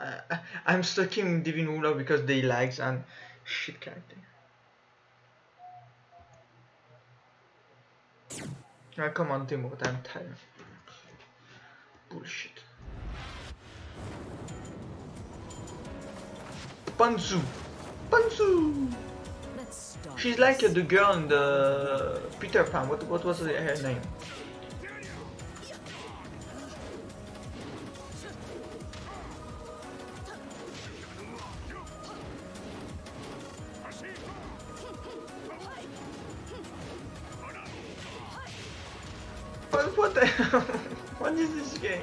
uh, I'm stuck in Divine Ruler because they lags and shit character. Ah, come on, Timo, I'm tired. Bullshit. Panzu! Panzu! She's like uh, the girl in the Peter Pan. What what was her name? What, the hell? What is this game?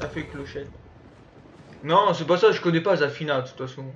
Ça fait clochette. Non, c'est pas ça, je connais pas Zafina de toute façon.